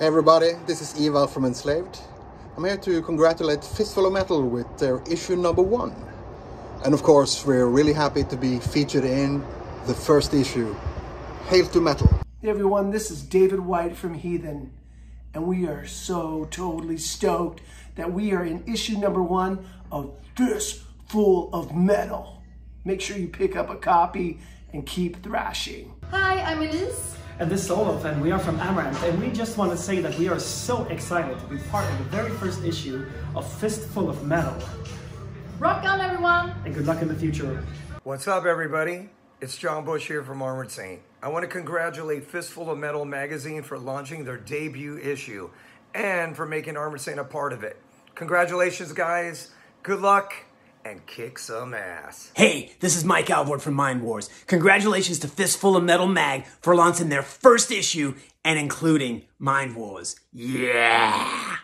Hey everybody, this is Ivar from Enslaved. I'm here to congratulate Fistful of Metal with their issue number one. And of course, we're really happy to be featured in the first issue. Hail to Metal. Hey everyone, this is David White from Heathen, and we are so totally stoked that we are in issue number one of Fistful of Metal. Make sure you pick up a copy and keep thrashing. Hi, I'm Elize. And this is Olof, and we are from Amaranthe, and we just want to say that we are so excited to be part of the very first issue of Fistful of Metal. Rock on, everyone! And good luck in the future. What's up, everybody? It's John Bush here from Armored Saint. I want to congratulate Fistful of Metal magazine for launching their debut issue and for making Armored Saint a part of it. Congratulations, guys. Good luck and kick some ass. Hey, this is Mike Alvord from Mind Wars. Congratulations to Fistful of Metal Mag for launching their first issue and including Mind Wars. Yeah!